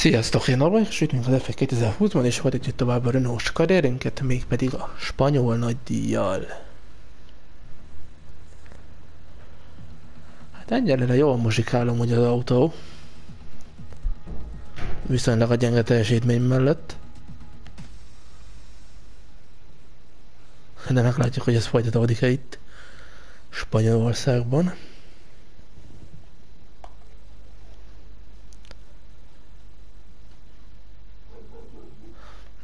Sziasztok, én Norman, és ügyünk az f 2020-ban, és folytatjuk tovább a Renault karrierünket, mégpedig a spanyol nagydíjjal. Hát egyelőre jól muzsikálom hogy az autó. Viszonylag a gyenge teljesítmény mellett. De meglátjuk, hogy ez folytatódik-e itt Spanyolországban.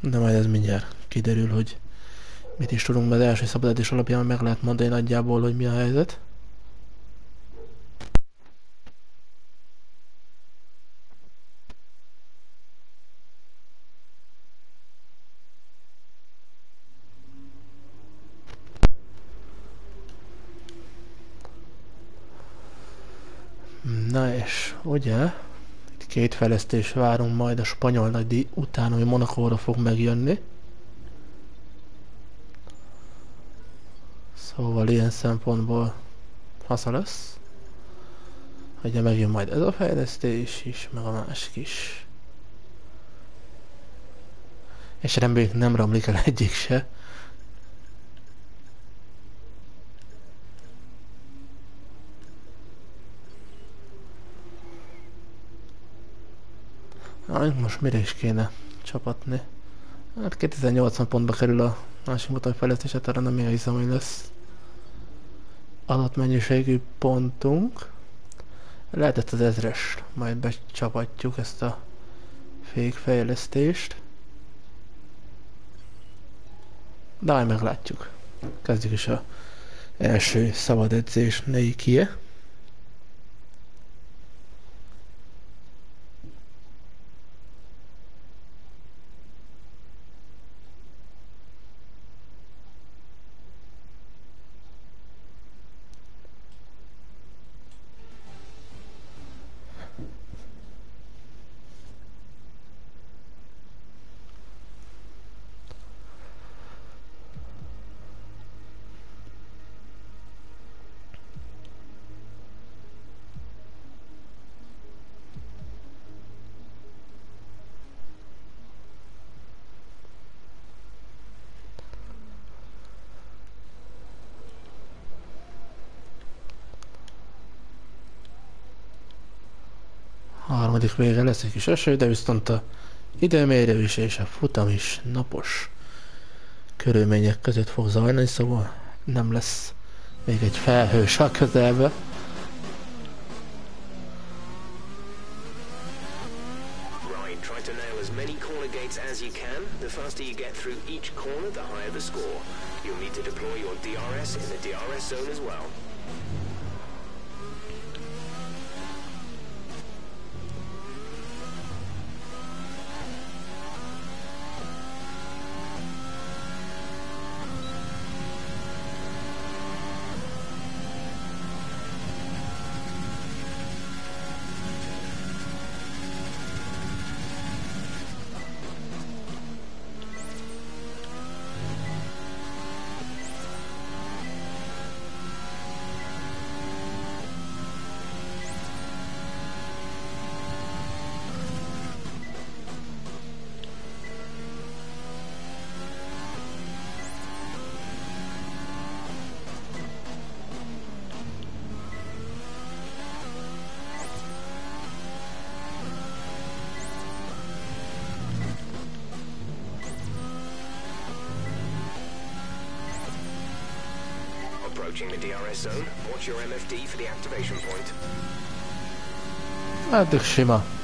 De majd ez mindjárt kiderül, hogy mit is tudunk, mert az első szabadítás alapján meg lehet mondani nagyjából, hogy mi a helyzet. Na és ugye Két fejlesztés várunk majd a spanyol nagydíj után, ami Monakóra fog megjönni. Szóval ilyen szempontból haszna lesz. Ugye megjön majd ez a fejlesztés is, meg a másik is. És reméljük nem romlik el egyik se. Na, most mire is kéne csapatni? Hát 2080 pontba kerül a másik motorfejlesztése, arra nem én hiszem, hogy lesz adatmennyiségű pontunk. Lehetett az ezres, majd becsapatjuk ezt a fékfejlesztést. De majd meglátjuk. Kezdjük is a első szabad edzés Neikie. Harmadik vége lesz egy kis eső, de viszont a időmérő és a futam is napos körülmények között fog zajlani, szóval nem lesz még egy felhős a közelbe. corner, the higher the score. You'll need to deploy your DRS in the DRS zone as well. Approaching the DRS zone. Watch your MFD for the activation point. Adych Szyma. Zsír.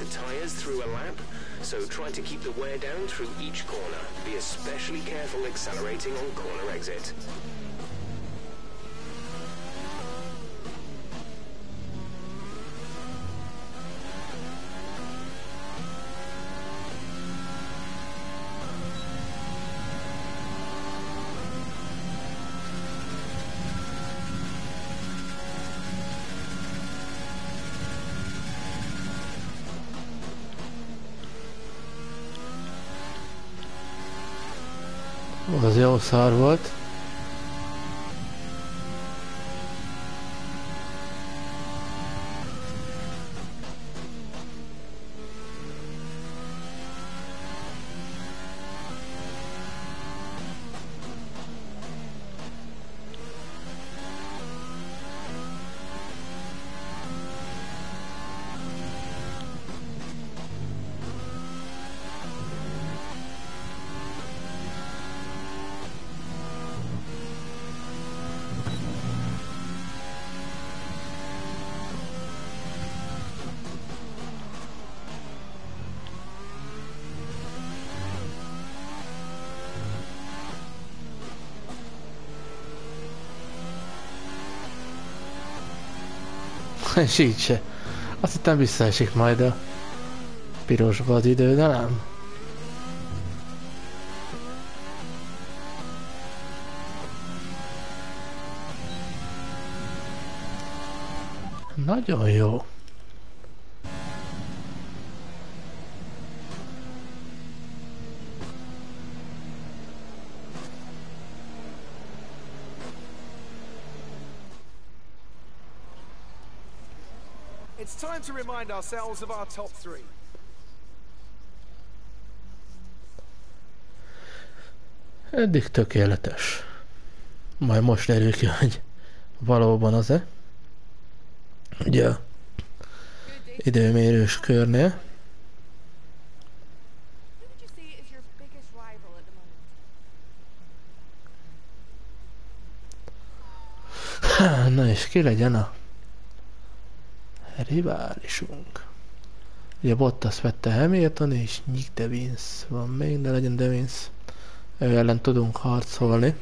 The tyres through a lap, so try to keep the wear down through each corner. Be especially careful accelerating on corner exit. Az jó szar volt. És így se. Azt hittem visszaesik majd a pirosba az idő, de nem. Nagyon jó. Time to remind ourselves of our top three. Eddig tökéletes. Majd most derül ki, hogy valóban az-e. Ugye időmérős körnél. Na és ki legyen a riválisunk. Ugye Bottas vette Hamilton, és Nick Devins van még, de legyen Devins. Ő ellen tudunk harcolni.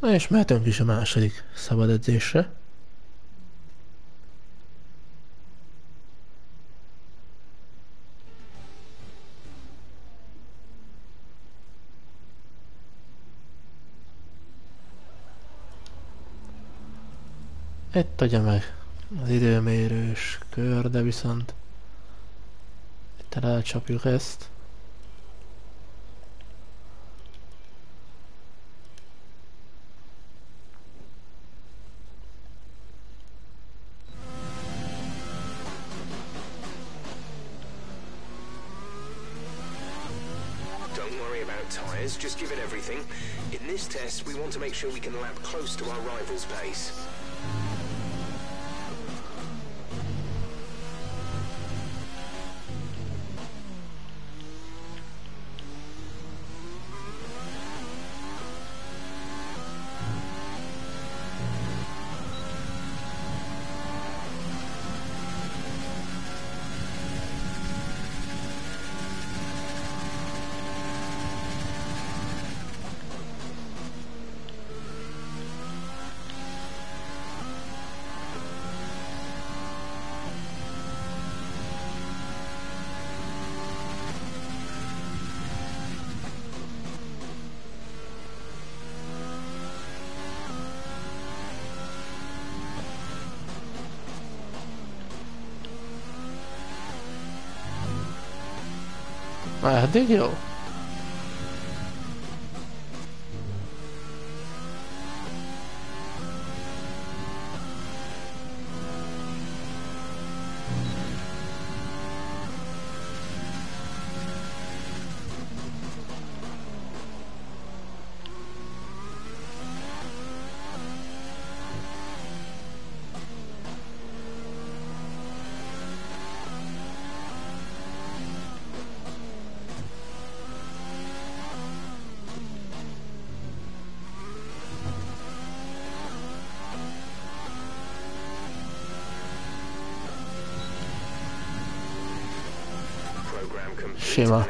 Na és mehetünk is a második szabad edzésre. Itt adja meg az időmérős kör, de viszont itt elcsapjuk ezt. Sure we can lap close to our rival's pace. Eddig jó. Program Sima.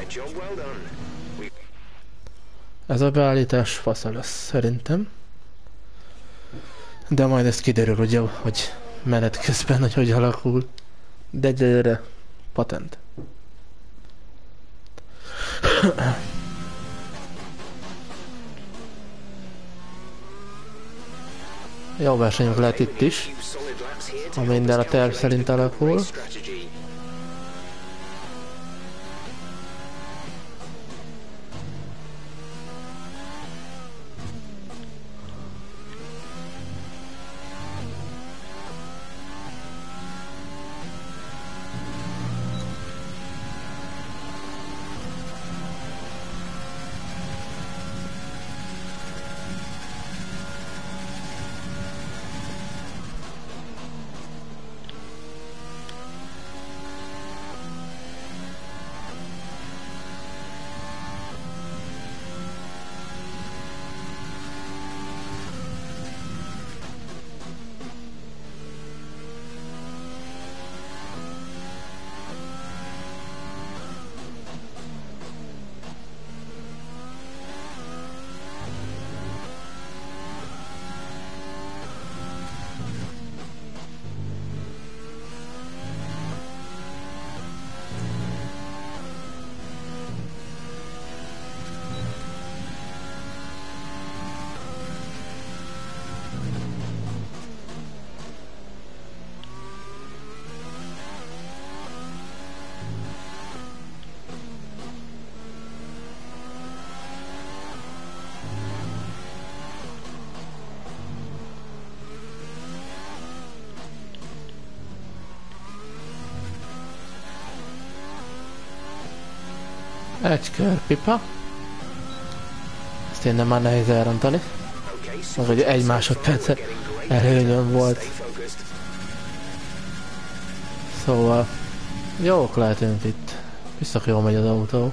Ez a beállítás fasza lesz szerintem. De majd ez kiderül ugye, hogy menet közben, hogy hogy alakul. De egyelőre patent. Jó versenyünk lehet itt is. Ha minden a terv szerint alakul. Egy körpipa. Ezt innen már nehéz elrontani. Az, hogy egy másodperce előnyöm volt. Szóval jók lehetünk itt. Biztos jól megy az autó.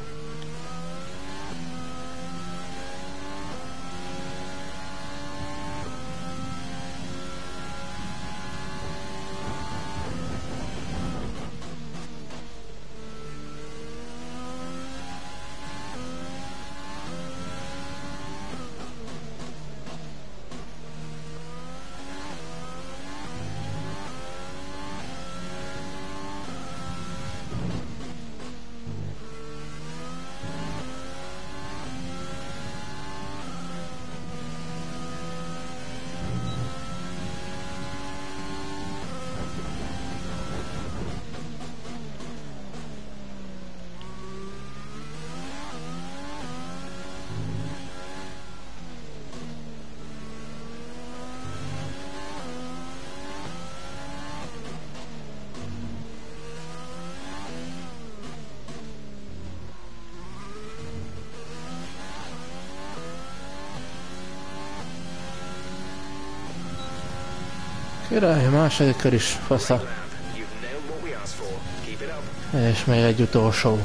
Király, második kör is fasza. És még egy utolsó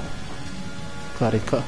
karika.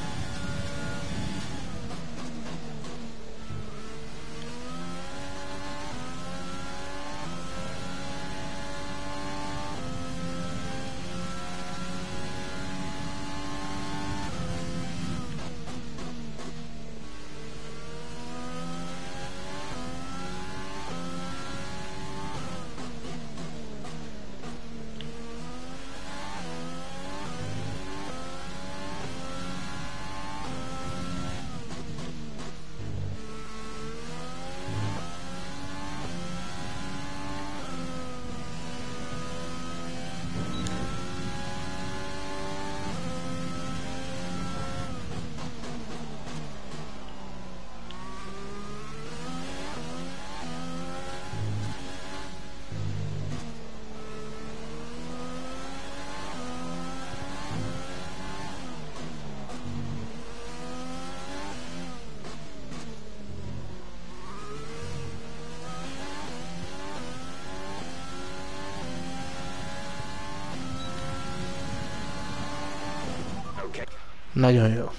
Nagyon jó.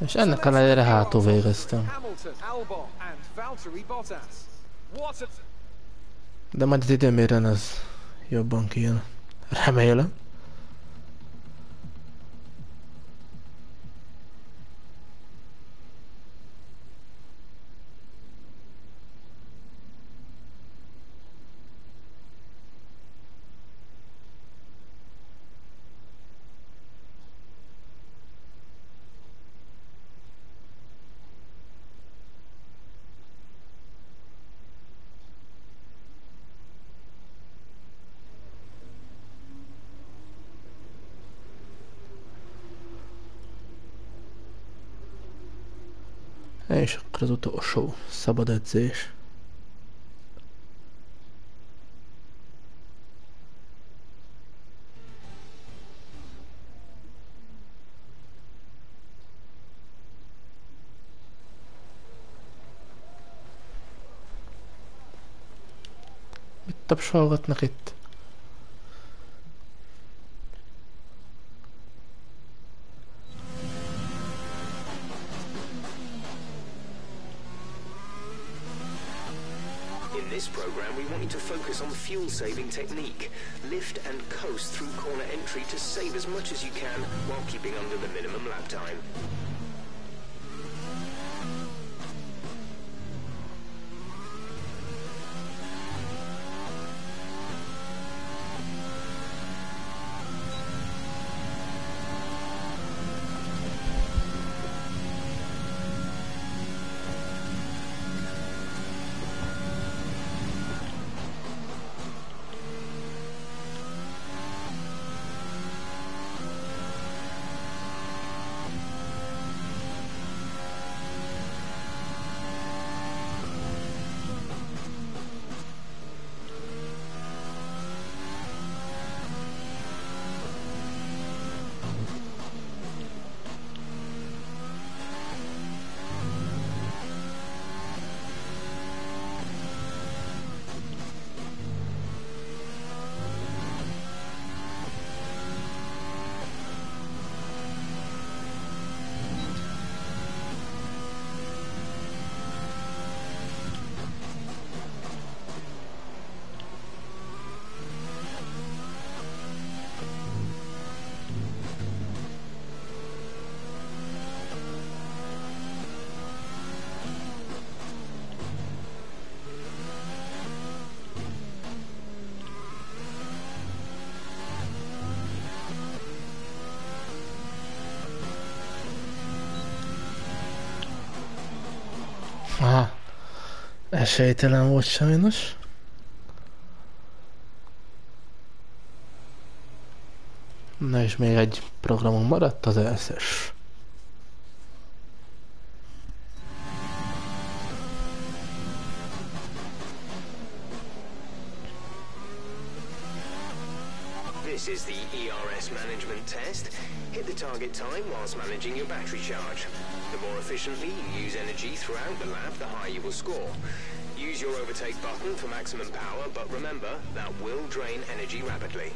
És ennek ellenére hátul végeztem. De majd az időmérőn az jobban kijön. Remélem. És akkor az utolsó szabad edzés. Mit tapsolgatnak itt? Fuel-saving technique. Lift and coast through corner entry to save as much as you can while keeping under the minimum lap time. Esélytelen volt sajnos. Na és még egy programon maradt, az SS. This is the ERS management test. Hit the target time whilst managing your battery charge. The more efficiently you use energy throughout the lap, the higher you will score. Use your overtake button for maximum power, but remember, that will drain energy rapidly.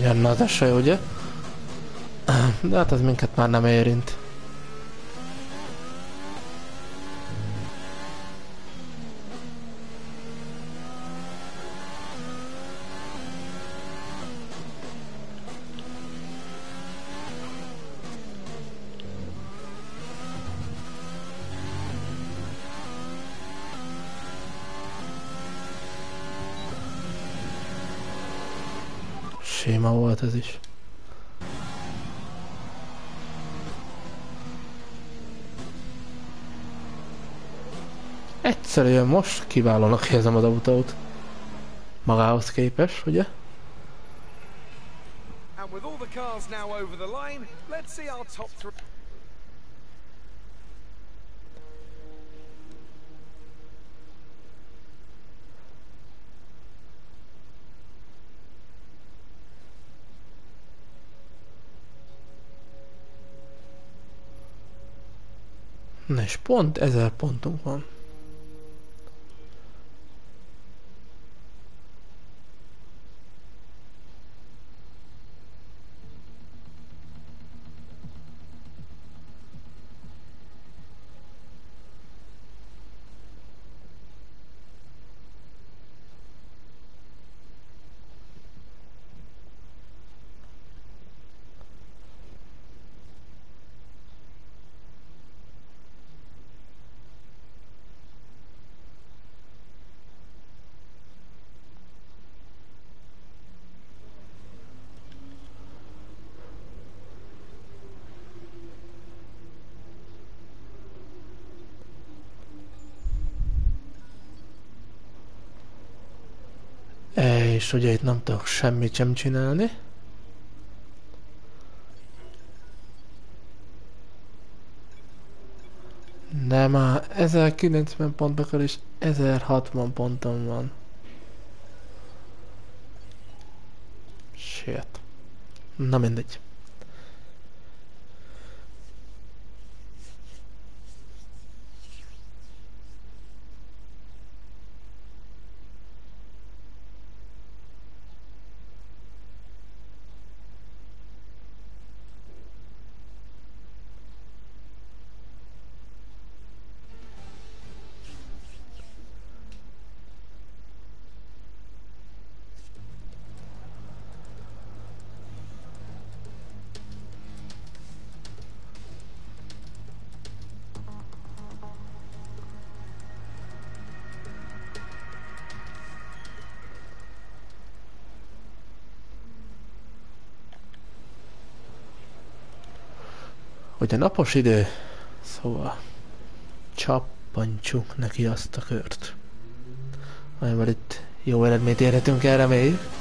Jönne az eső, ugye? De hát ez minket már nem érint. Ez is. Egyszerűen most kiválónak érzem az autót. Magához képes, ugye? And with all the cars now over the line, let's see our top three. És pont ezer pontunk van. És ugye itt nem tudok semmit sem csinálni. Nem, már 1090 pontokkal és 1060 ponton van. Shit. Na mindegy. A napos idő, szóval csappancsuk neki azt a kört. Amivel itt jó eredményt érhetünk el, reméljük.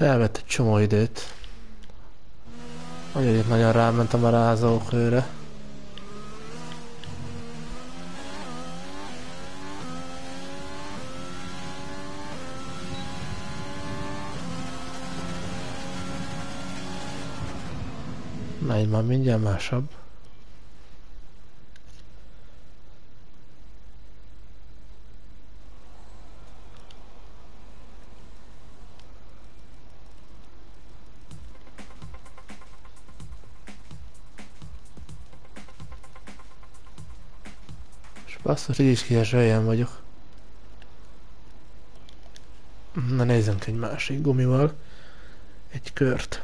Elvett egy csomó időt. Nagyon itt nagyon rámentem a rázókőre. Megy már mindjárt másabb. Basszus, így is kies vagyok. Na nézzünk egy másik gumival. Egy kört.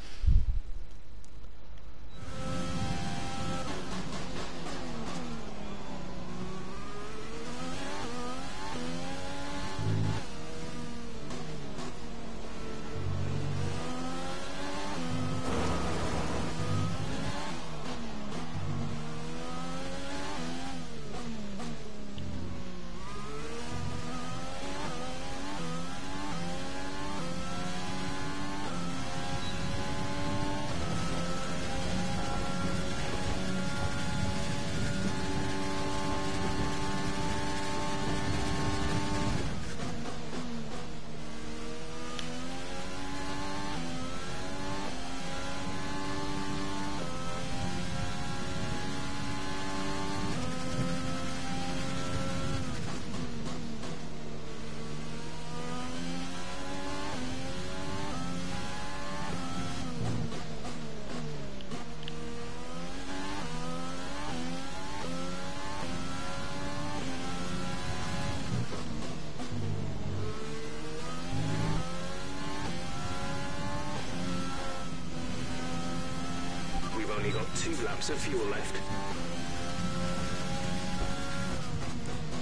Only got two laps of fuel left.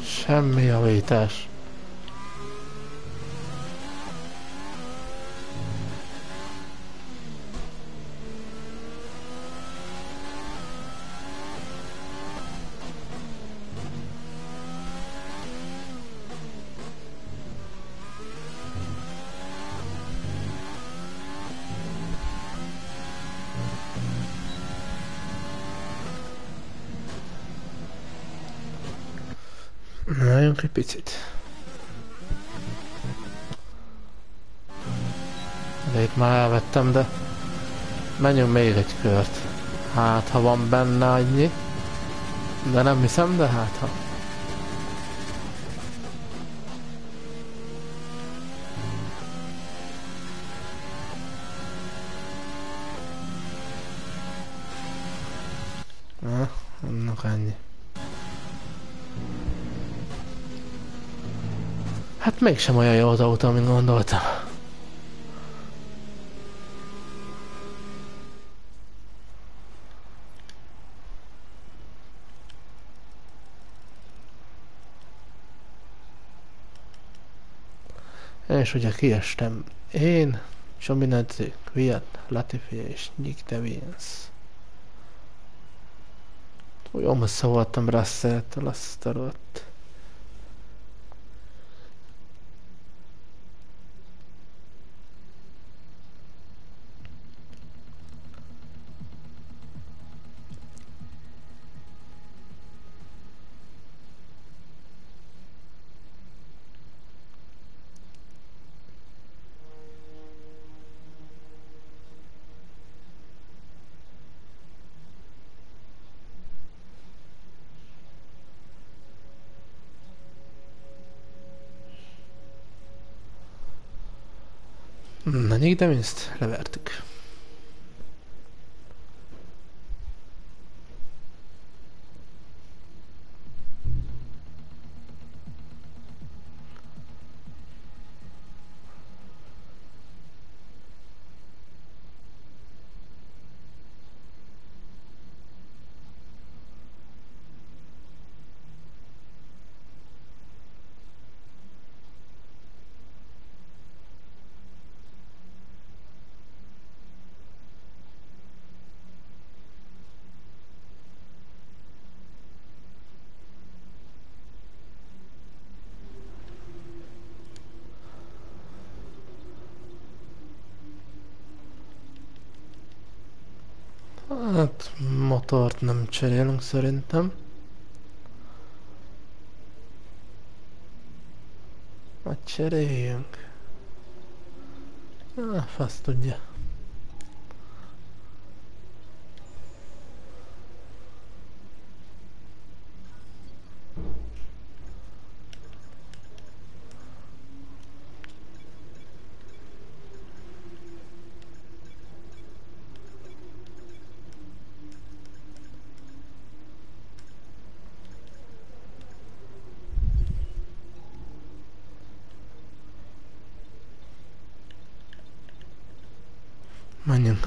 Semmi javítás. Picit. De itt már elvettem, de menjünk még egy kört. Hát, ha van benne annyi. De nem hiszem, de hát ha. Mégsem olyan jó az autó, mint gondoltam. És ugye kiestem én, Csominadze, Kviat, Latifi és Nick DeVins. Jó messze voltam Russell-től, azt a rohadt. Na, Nick Devinst Hát motort nem cserélünk szerintem. Hát cseréljünk. Ah, fasz tudja.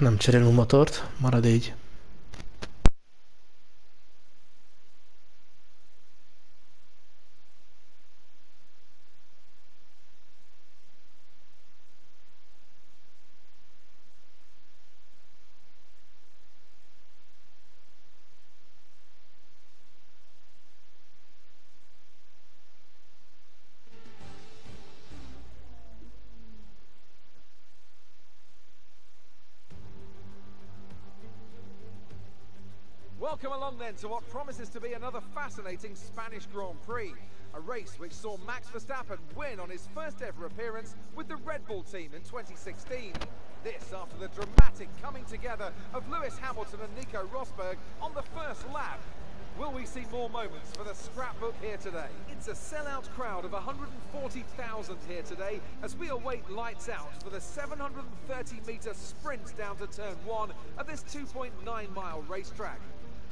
Nem cserélünk motort, marad így. To what promises to be another fascinating Spanish Grand Prix. A race which saw Max Verstappen win on his first ever appearance with the Red Bull team in 2016. This after the dramatic coming together of Lewis Hamilton and Nico Rosberg on the first lap. Will we see more moments for the scrapbook here today? It's a sellout crowd of 140,000 here today as we await lights out for the 730 metre sprint down to turn one of this 2.9 mile racetrack.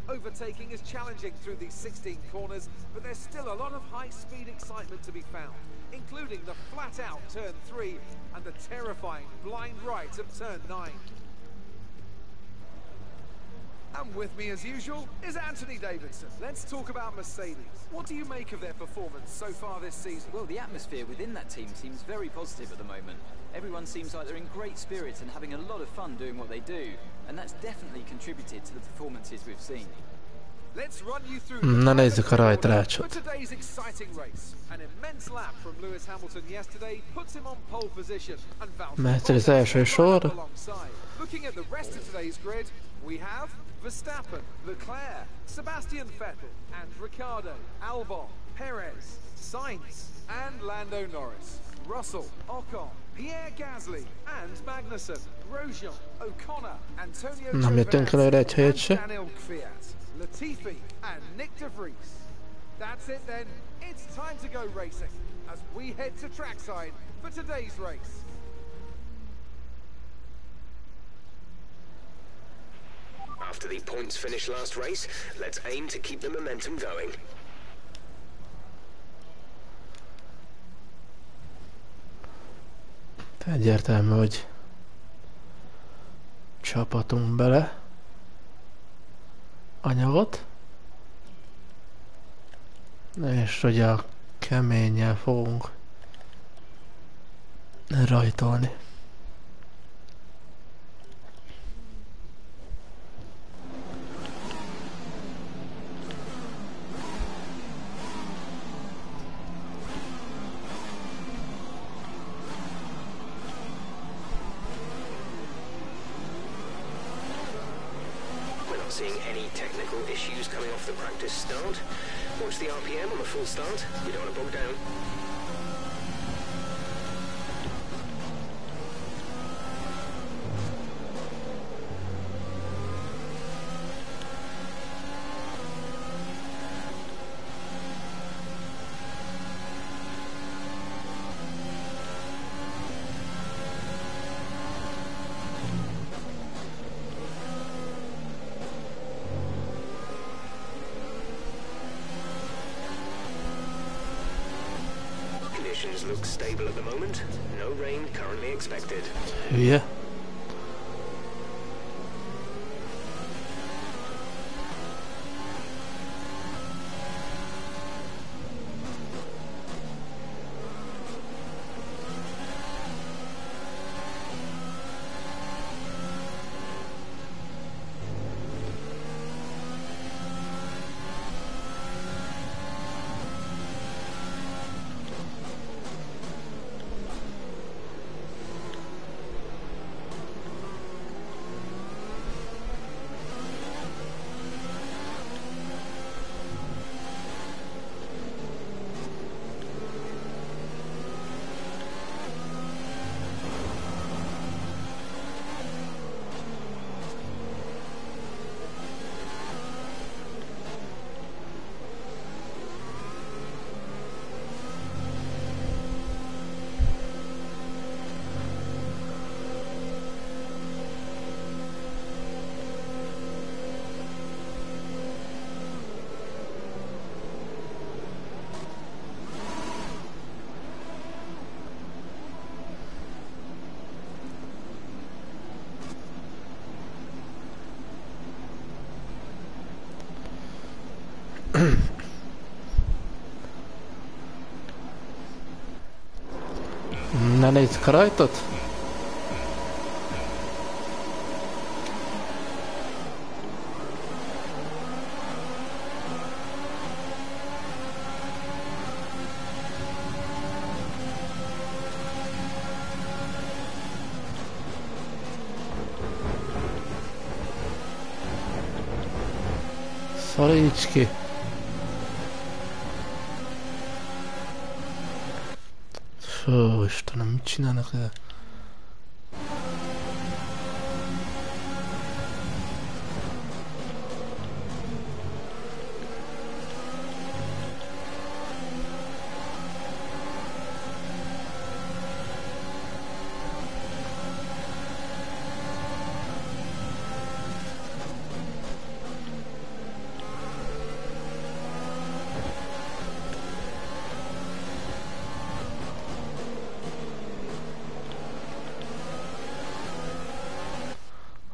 Overtaking is challenging through these 16 corners, but there's still a lot of high-speed excitement to be found, including the flat-out turn 3 and the terrifying blind right of turn 9. And with me as usual is Anthony Davidson. Let's talk about Mercedes. What do you make of their performance so far this season? Well, the atmosphere within that team seems very positive at the moment. Everyone seems like they're in great spirits and having a lot of fun doing what they do, and that's definitely contributed to the performances we've seen. Let's run you through Mm, the na nézzük a order rajtrácsot. for today's exciting race. An immense lap from Lewis Hamilton yesterday puts him on pole position and Valtteri Bottas első right sor. up alongside. Looking at the rest of today's grid, we have Verstappen, Leclerc, Sebastian Vettel, and Ricciardo, Albon, Perez, Sainz, and Lando Norris. Russell, Ocon, Pierre Gasly, and Magnussen, Grosjean, O'Connor, Antonio Nem jöttünk előre egy helyet se. and Daniel Kvyat, Latifi, and Nick De Vries. That's it then. It's time to go racing as we head to trackside for today's race. After the points finish last race, let's aim to keep the momentum going. Egyértelmű, hogy csapatunk bele anyagot. És ugye a keménnyel fogunk rajtolni. Off the practice start. Watch the RPM on the full start. You don't want to bog down. expected. Yeah. Ne nézd a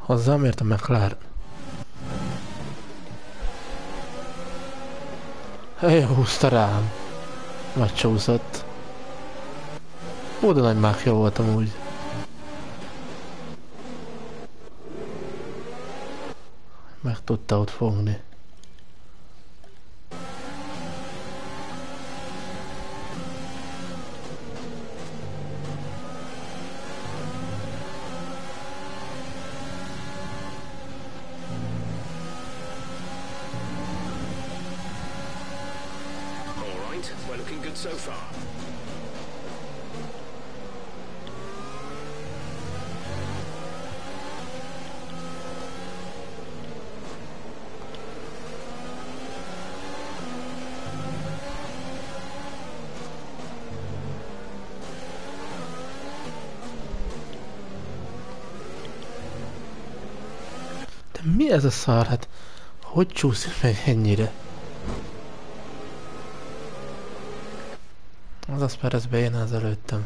Hozzám érte McLaren. Hely, húzta rám. Nagy csúszott. Oda nagy mákja voltam úgy. Meg tudta ott fogni. Mi ez a szar? Hát hogy csúszik meg ennyire? Az Perez bejön az előttem.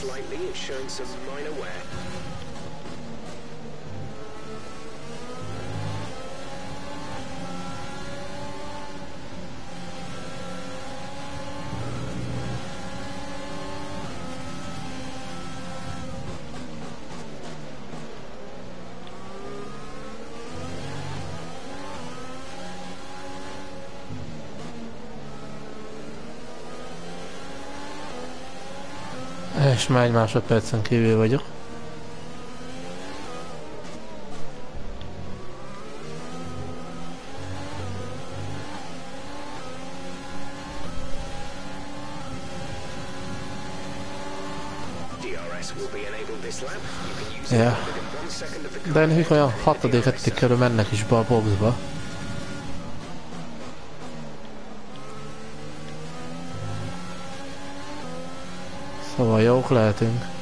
Slightly. It's showing some minor wear. És már egy másodpercen kívül vagyok. Ja. De nekik olyan hatodik, hetedik körül mennek is be a boxba. Szóval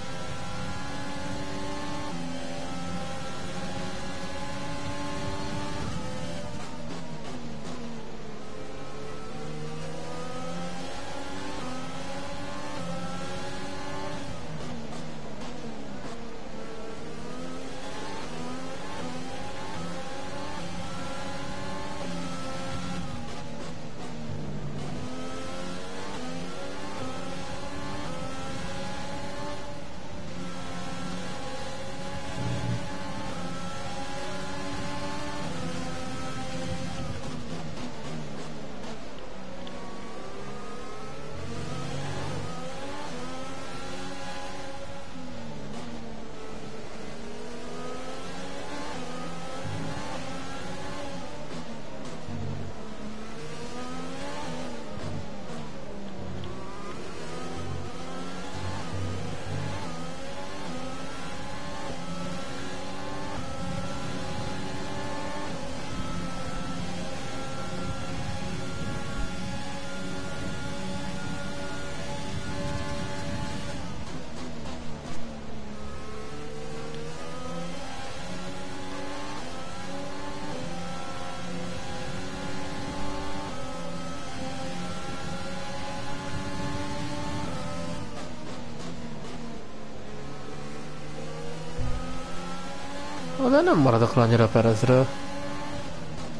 de nem maradok annyira Perezről,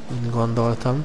mint gondoltam.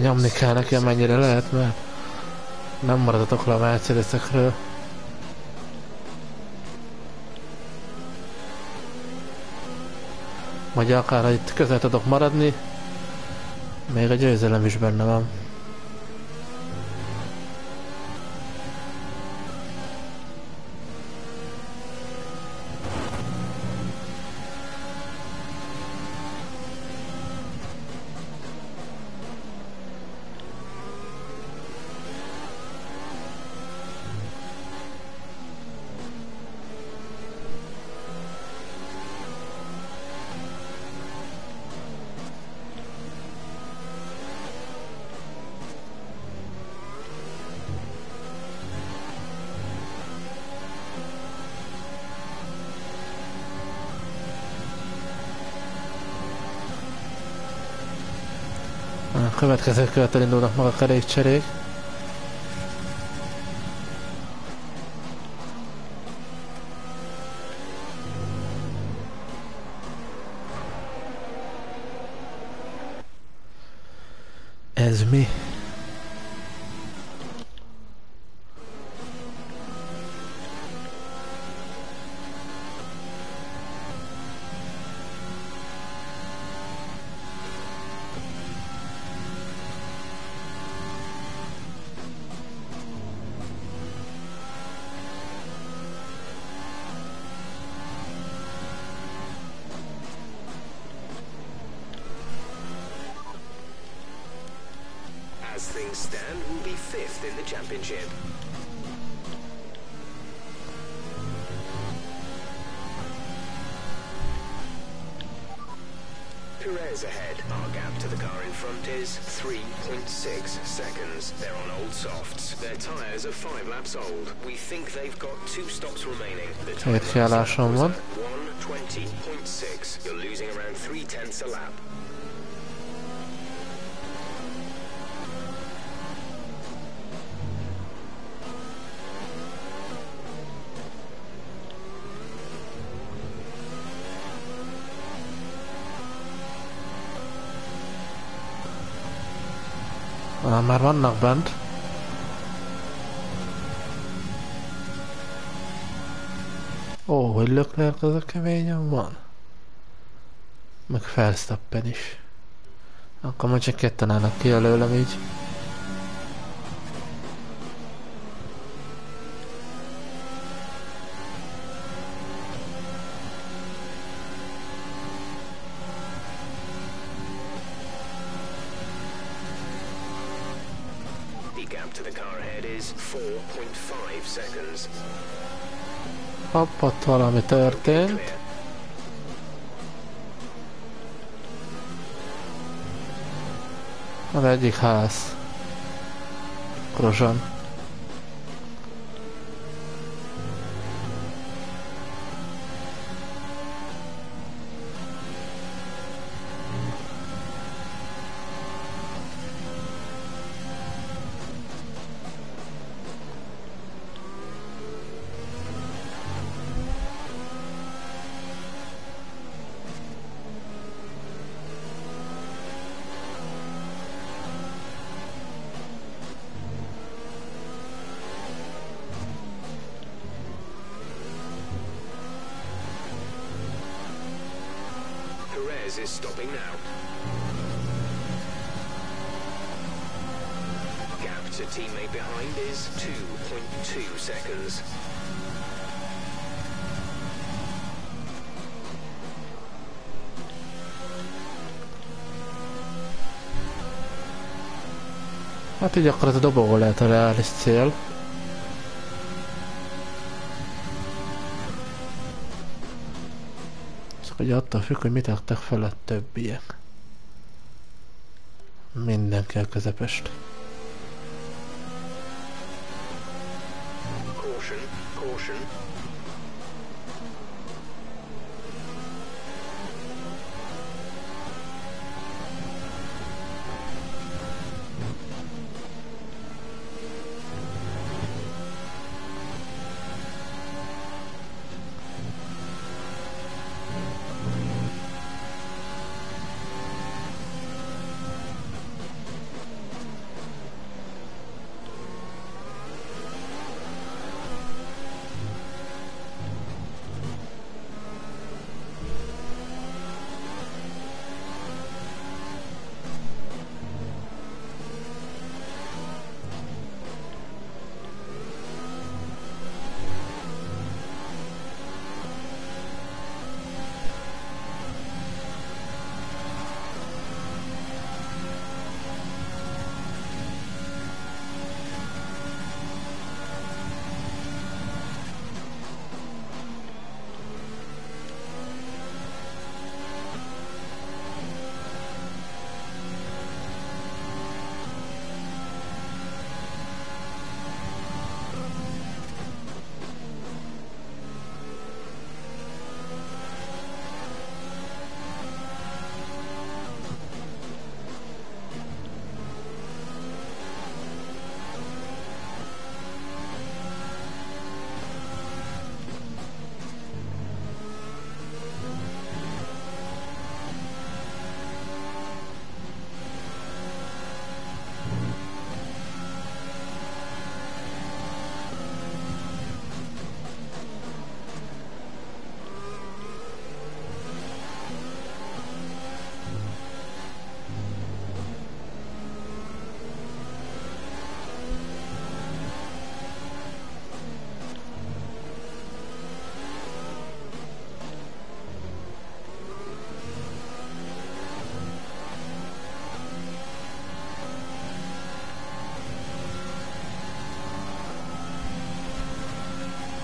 Nyomni kell neki, amennyire lehet, mert nem maradhatok le a Mercedesekről. Vagy akár, itt közel tudok maradni, még a győzelem is benne van. Következő követel indulnak meg a kerékcserék. Kiállásom van. Már vannak bent. Hogy Leclerc az a keményen van? Meg Felsztappen is. Akkor majd csak ketten állnak ki előlem így. Ott valami történt. Az egyik ház. Grozsan. is stopping now. Gap to teammate behind is 2.2 seconds. Hát így akkor ez a dobogó lehet hogy attól függ, hogy mit adtak fel a többiek. Mindenki a közepest. Caution, caution.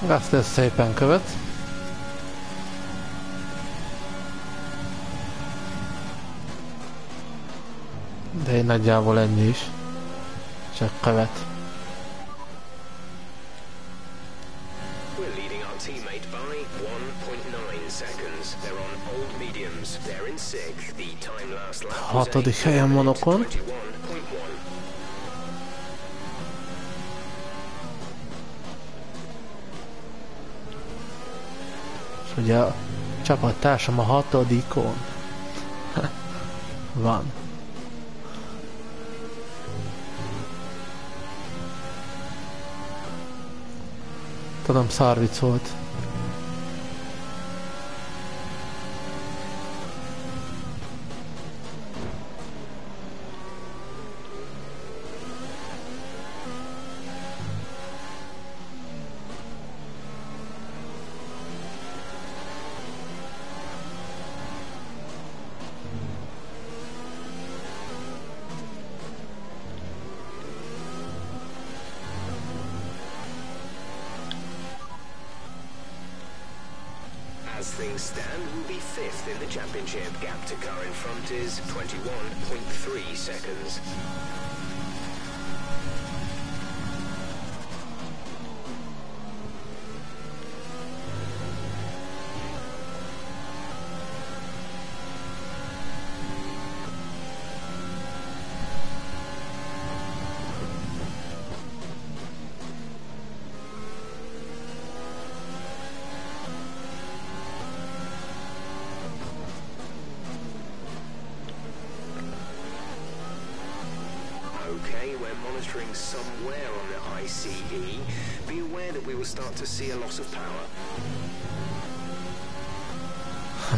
Azt ez szépen követ. De én nagyjából ennyi is. Csak követ. We're leading our csapattársam a hatodikon. van. Tudom, szarvic volt.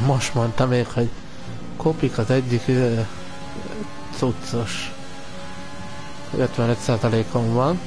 Most mondta még, hogy Kopik az egyik cuccos. 55%-on van.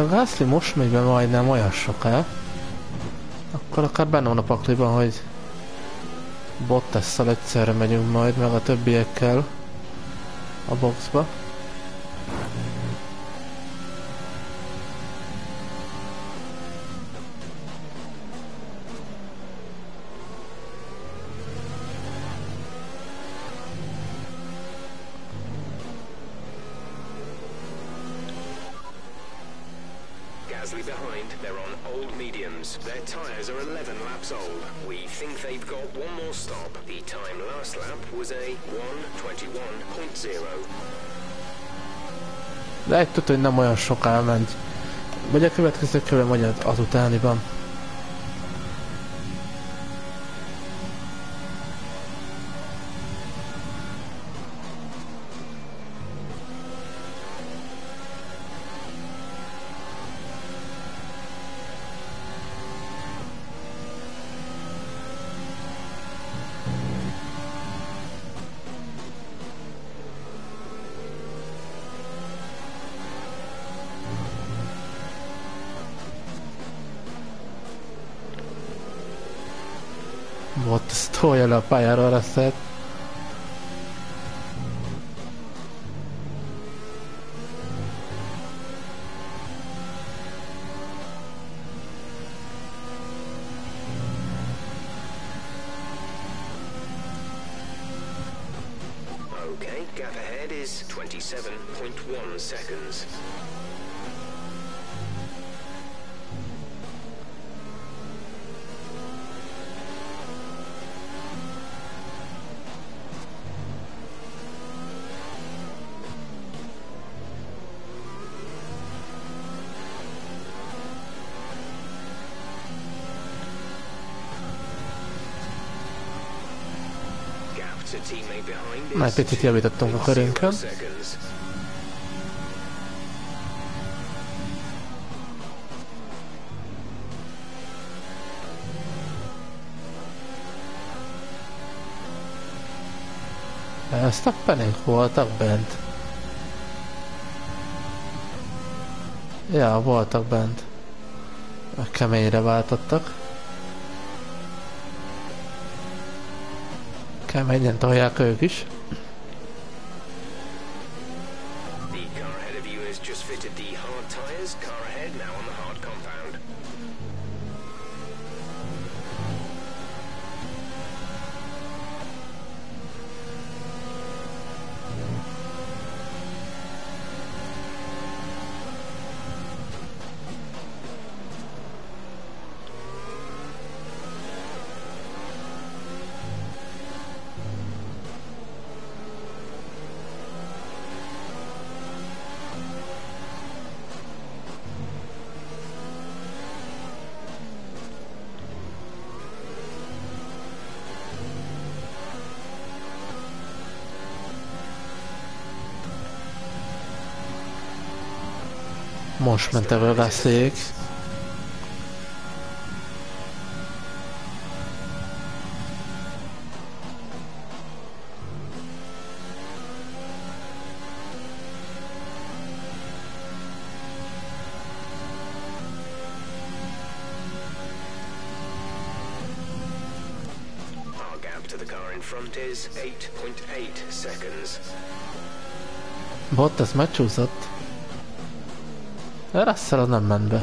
Ha Gasly most megy be majdnem olyan soká, akkor akár benne van a pakliban, hogy Bottasszal egyszerre megyünk majd, meg a többiekkel a boxba. Tudta, hogy nem olyan soká ment. Vagy a következő körben, vagy az utániban. Okay, gap ahead is 27.1 seconds. Már picit javítottunk a körünkön. 2.0 seconds. Steppenénk voltak bent. Ja, voltak bent. Keményre váltottak. Keményen tolják ők is. Most ment elő a Gaslyék. to the car in front is 8.8 seconds. Bottas megcsúszott. Russell nem ment be.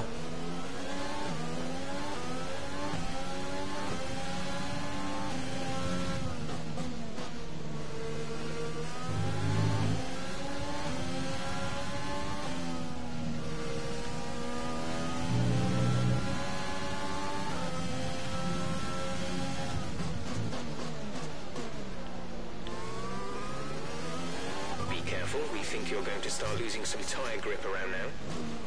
Be careful, we think you're going to start losing some tyre grip around now.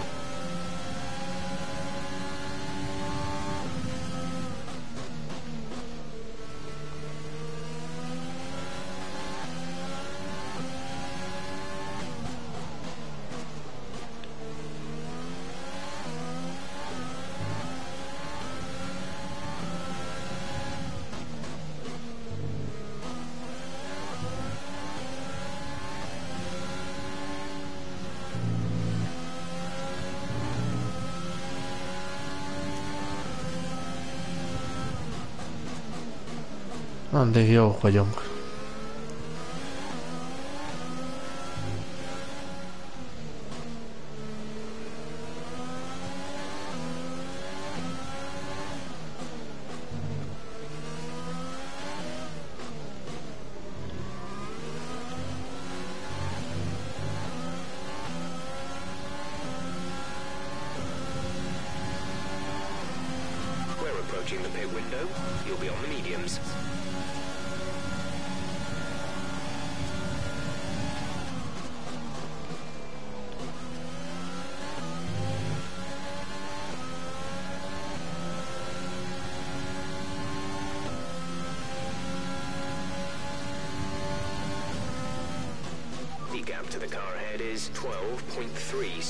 Addig jó vagyunk. We're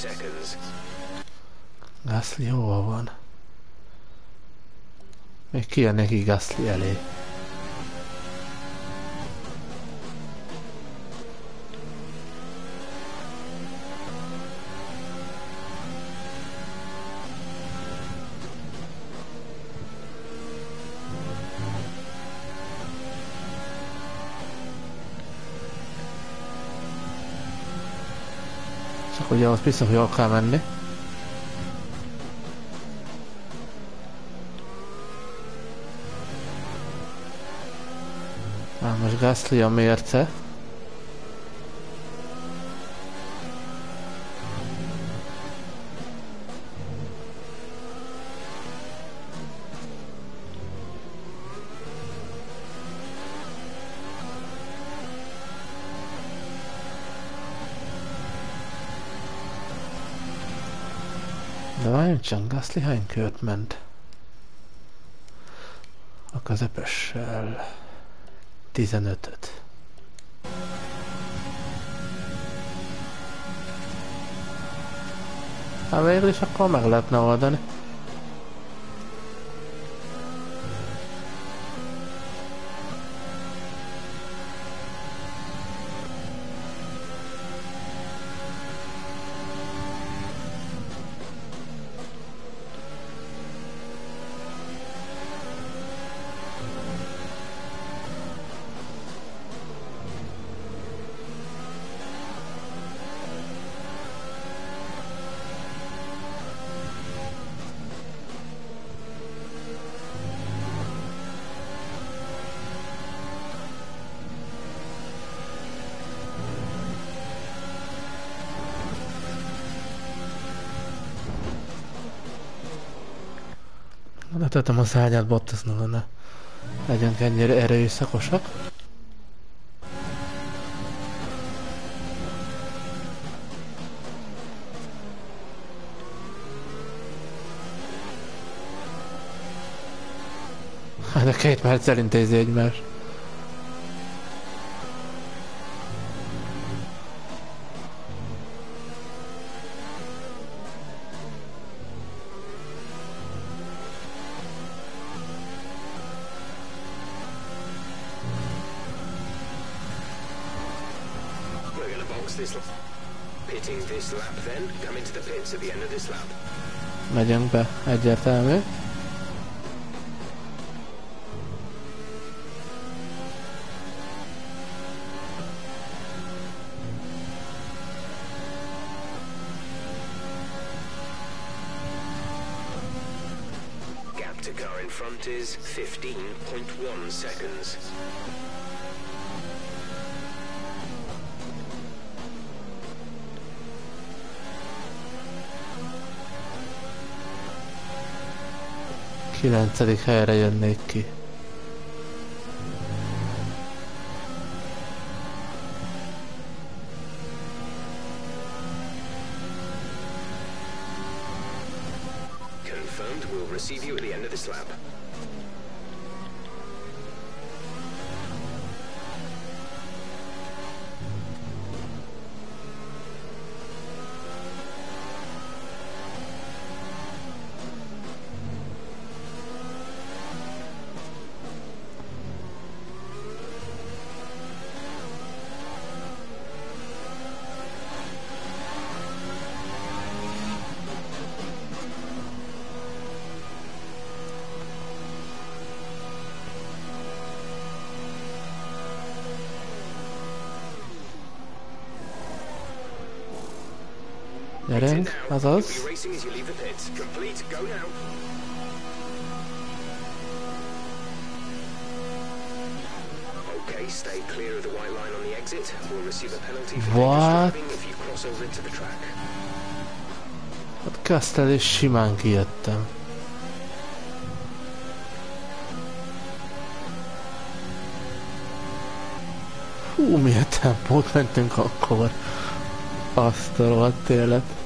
seconds. Gasly hova van? Még kijön neki Gasly elé. Ugye ott biztos, hogy jól kell menni. Na, most Gasly a mérce. Csak, Gasly hány kört ment? A közepessel 15-öt. Hát végül is akkor meg lehetne oldani. Megtöltöm a szányát Bottasnak lenne. Legyünk ennyire erőszakosak. Hát a két perc elintézi egymást. Egyértelmű. Gap to car in front is 15.1 seconds. Kilencedik helyre jönnék ki. The track. Ott kezdted és simán kijöttem. Hú, milyen tempót mentünk akkor. Azt a rohadt élet.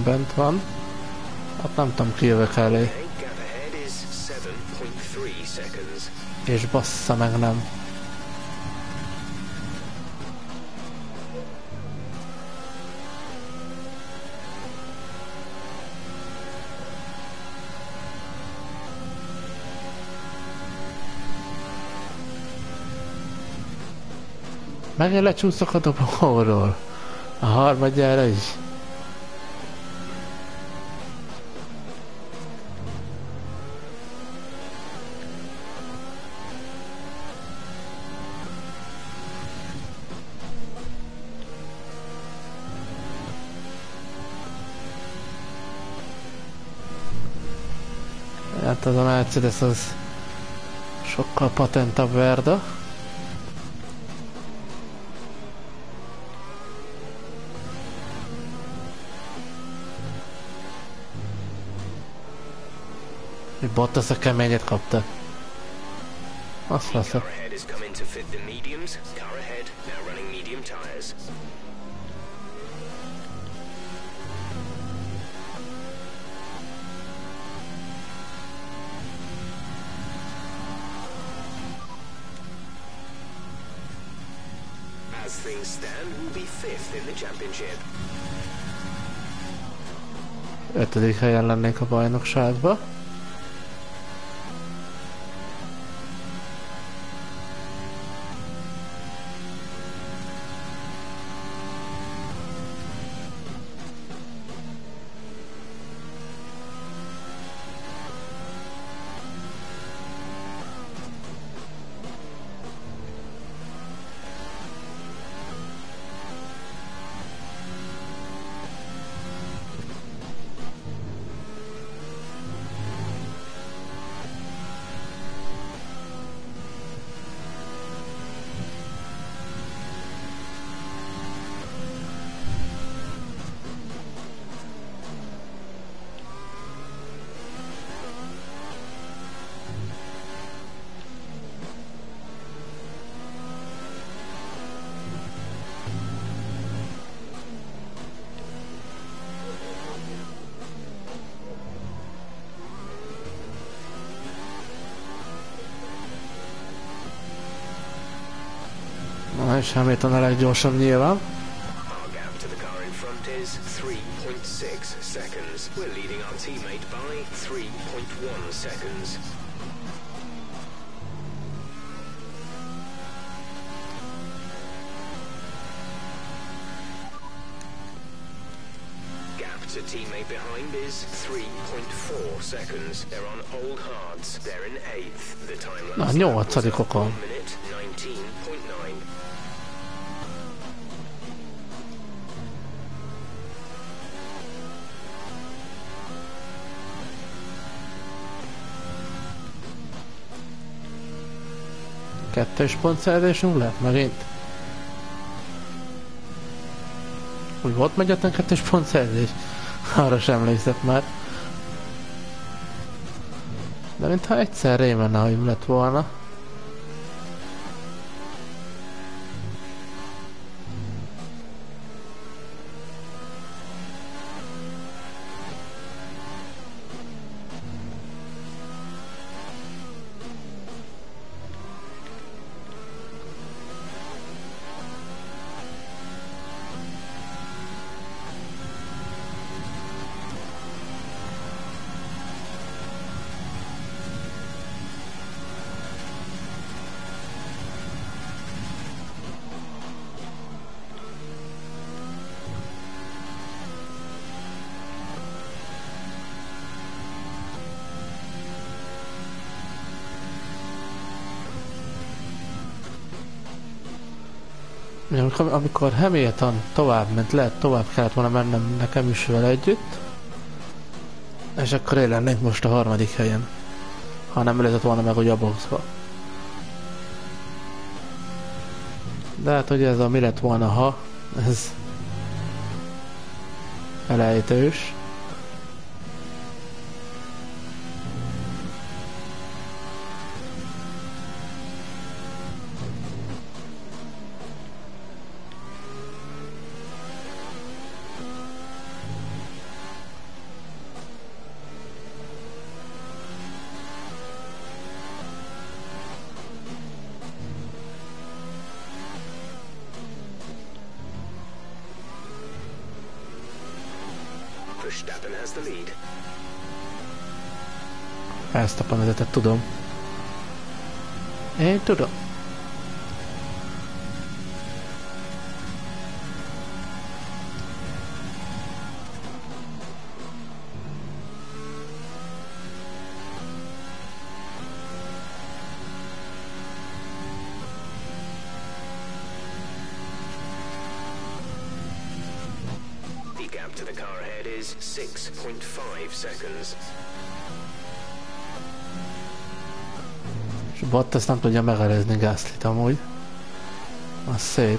Hamilton bent van. Hát nem tudom, kijövök elé. Okay, gap ahead is 7.3 seconds. És bassza meg nem. Megint lecsúszok a dobogóról. A harmadjára is. Mercedes az sokkal patentabb verda. Mi Bottas a keményet kapta. Azt Car is coming to fit the mediums. Car ahead, now running medium tires. Fifth in the championship. Ötödik helyen lennék a bajnokságba. Is 3.6 seconds. We're leading our teammate by 3.1 seconds. Gap to teammate behind is 3.4 seconds. They're on old hards. They're in eighth. The time Na, last lap was nyolcadikokon. 1 minute 19.9. Kettős pontszerzésünk lehet megint. Úgy volt megyetten kettős pontszerzés? Arra sem emlékszek már. De mintha egyszer rémenne, hogy lett volna. Amikor, Hamilton tovább ment, lehet tovább kellett volna mennem nekem is vele együtt. És akkor én lennék most a harmadik helyen. Ha nem lehetett volna meg, hogy a boxba. De hát, hogy ez a mi lett volna, ha ez elejtős. A panezetet tudom. Én tudom. És Bottas nem tudja megelőzni Gaslyt amúgy. Az szép.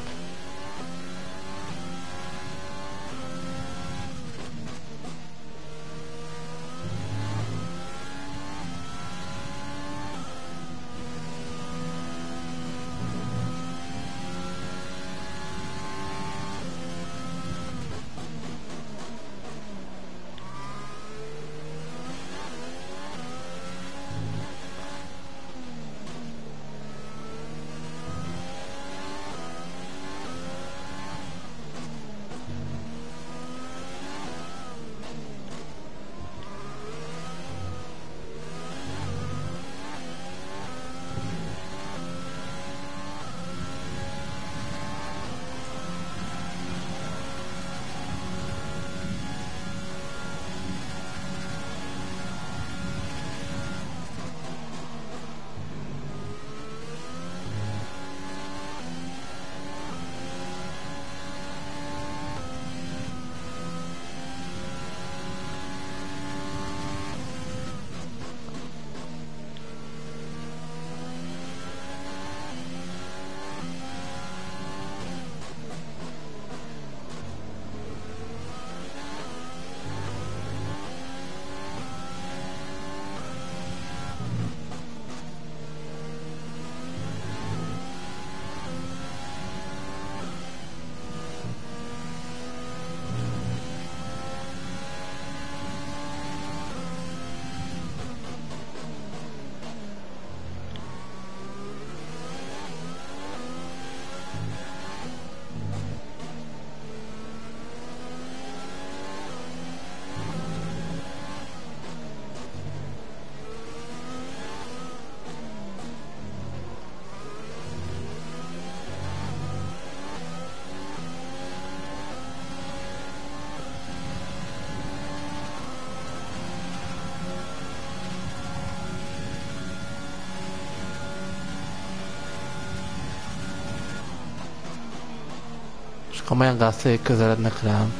Komolyan gázték közelednek rám.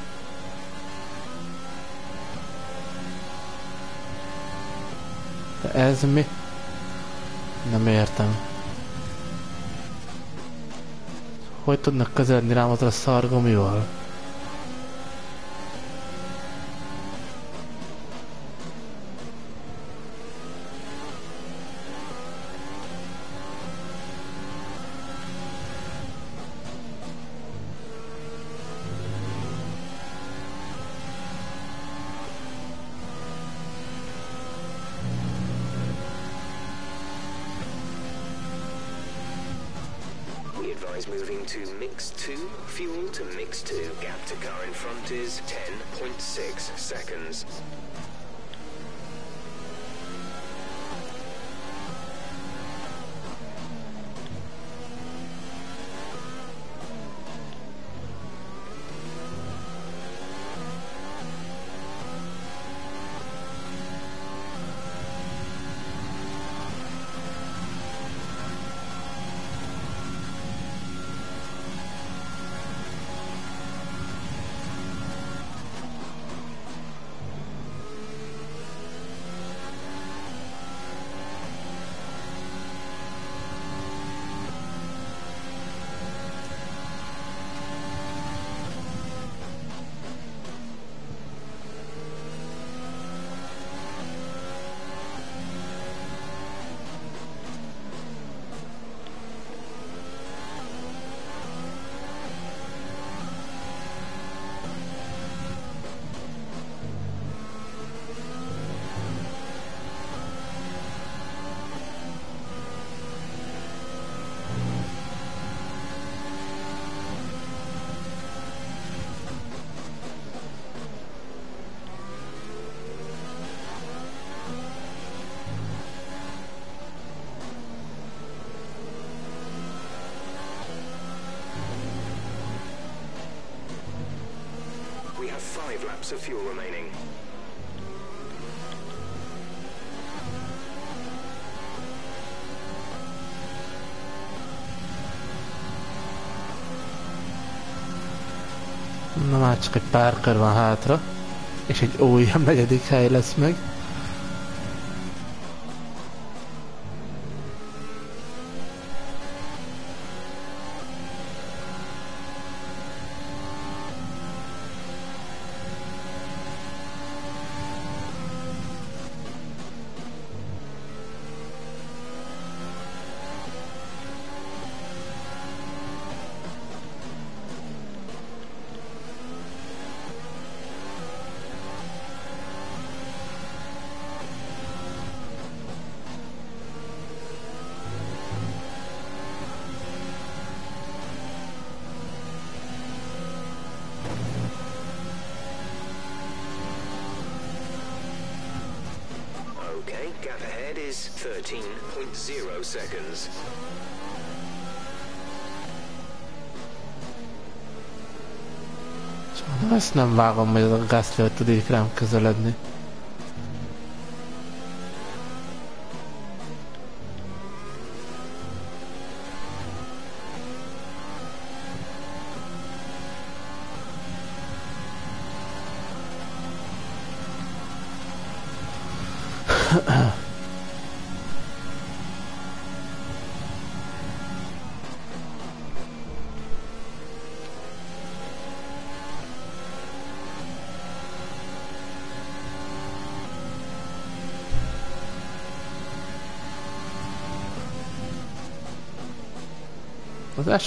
De ez mi? Nem értem. Hogy tudnak közeledni rám az a is moving to mix 2, fuel to mix 2, gap to car in front is 10.6 seconds. Szargomival? of fuel remaining. Na már csak egy pár kör van hátra, és egy újabb negyedik hely lesz meg. Ezt nem vágom, hogy a gázfél tud így rám közeledni.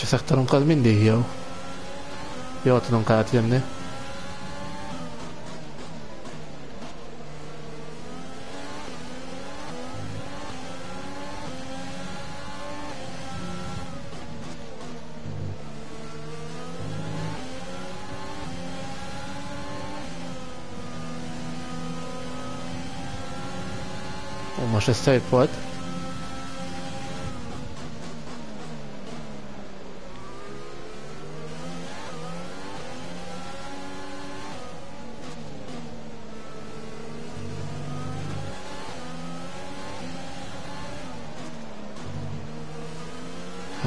Első szektorunk az mindig jó. Jól tudunk átjönni. Most ez szép volt.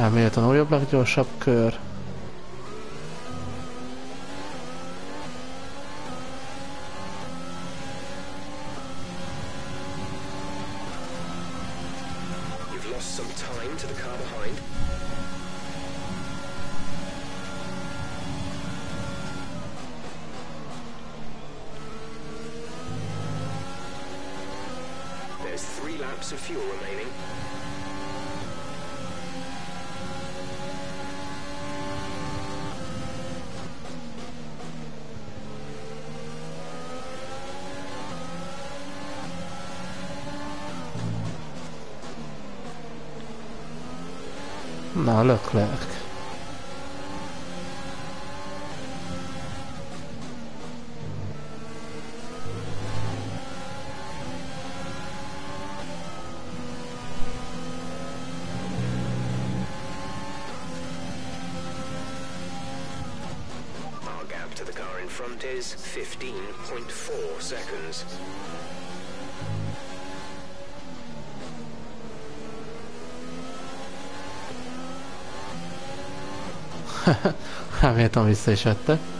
Elméletem újabb leggyorsabb kör. Car in front is 15.4 seconds. Hamilton vissza is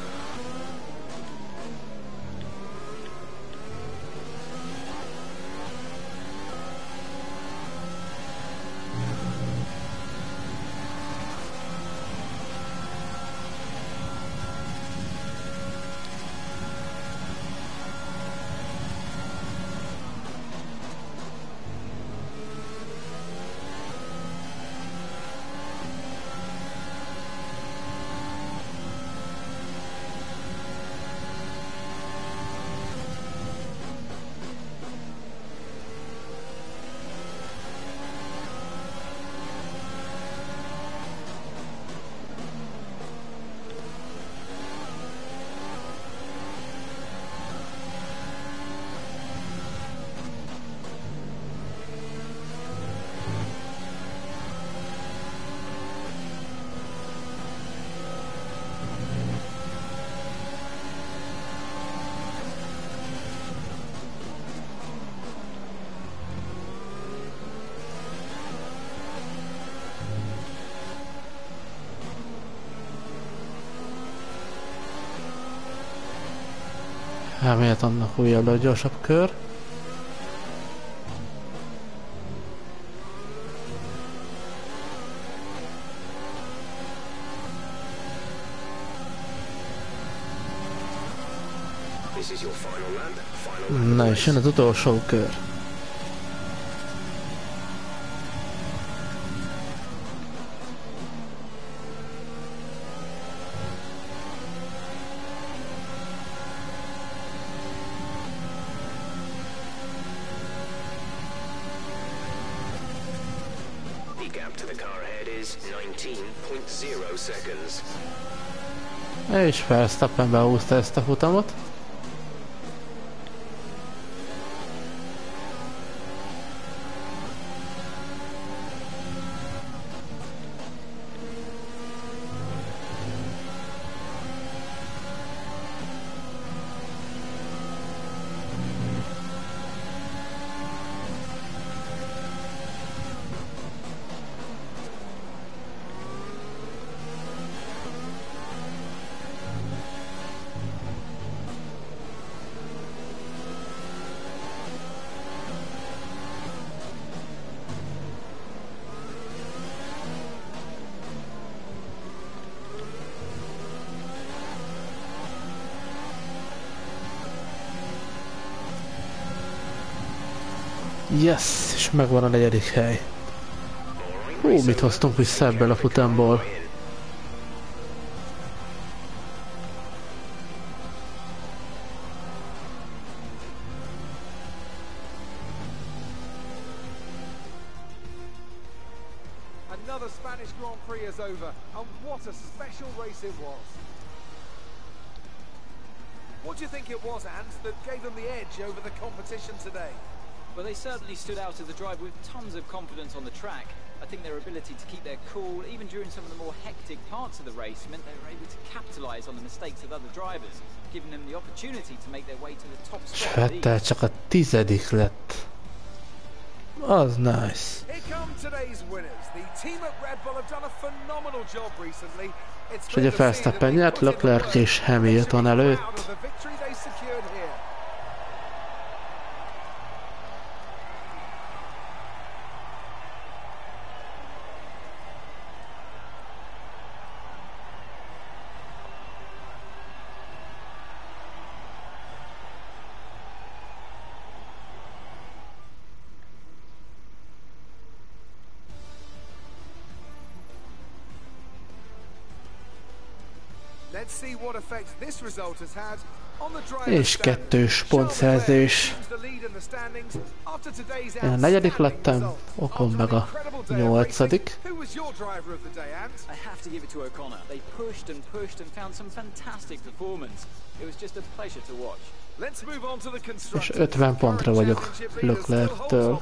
vette. Hamiltonnak újabb gyorsabb kör. Na és jön az utolsó kör. Verstappen behúzta ezt a futamot. Yes, és megvan a negyedik hely. Hú, mit hoztunk vissza ebből a futamból. Is over, a special. What do you think it was, Ant, that gave them the edge over the competition today? Well, they certainly stood out as a driver with tons of confidence on the track. I think their ability to keep their cool, even during some of the more hectic parts of the race, meant they were able to capitalise on the mistakes of other drivers, giving them the opportunity to make their way to the top spot. of the Vettel csak a tizedik lett. Az nice. Here come today's winners. The team at Red Bull have done a phenomenal job recently. It's És ugye clear to see that They. És kettős pontszerzés. Én a negyedik lettem, Okon meg a nyolcadik. És 50 pontra vagyok Leclerc-től.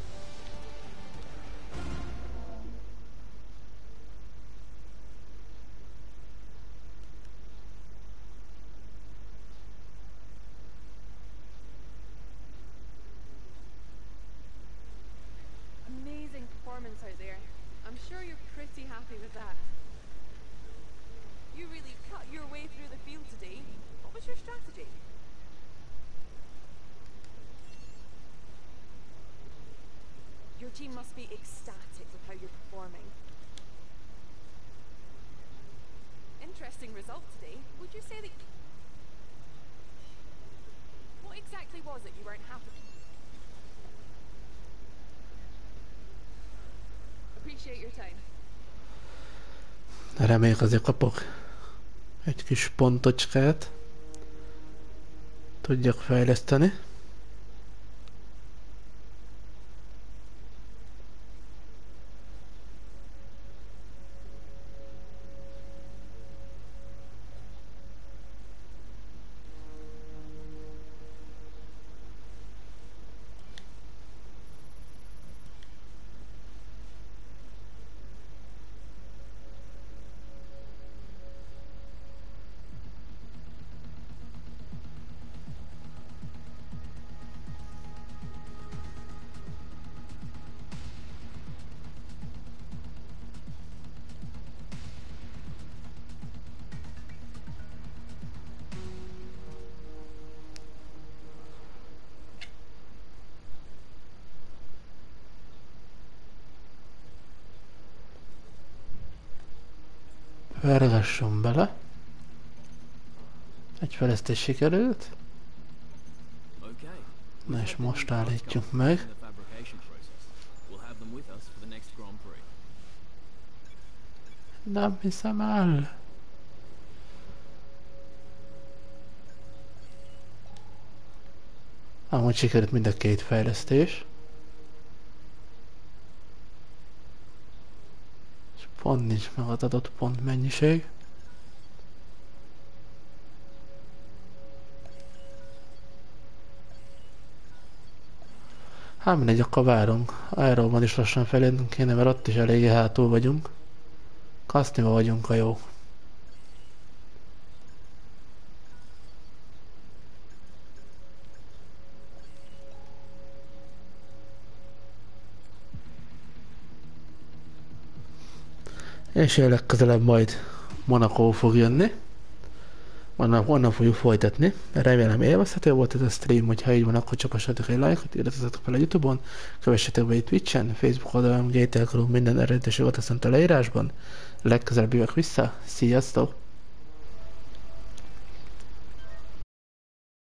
Meanwhile, Renault move up the table with another strong performance. Verstappen is Bottas helyet cserélt. És itt feljöttünk a negyedik helyre. Konstruktőriben. Reméljük azért kapok egy kis pontocskát. Tudjak fejleszteni. Vergasson bele. Egy fejlesztés sikerült. Na és most állítjuk meg. Nem hiszem el. Amúgy sikerült mind a két fejlesztés. Pont nincs meg az adott pont mennyiség. Hát mindegy, akkor várunk. Aeróban is lassan felérnünk kéne, mert ott is eléggé hátul vagyunk. Kaszniba vagyunk a jó. És legközelebb majd Monaco fog jönni. Onnan, onnan fogjuk folytatni. Remélem élvezhető volt ez a stream, hogyha így van, akkor csapassatok egy lájkot, iratkozzatok fel a Youtube-on, kövessetek be egy Twitch-en, Facebook oldalon, GTL minden eredetesi volt a leírásban. Legközelebb jövök vissza. Sziasztok!